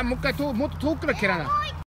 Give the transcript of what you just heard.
あもう一回ともっと遠くから蹴らない。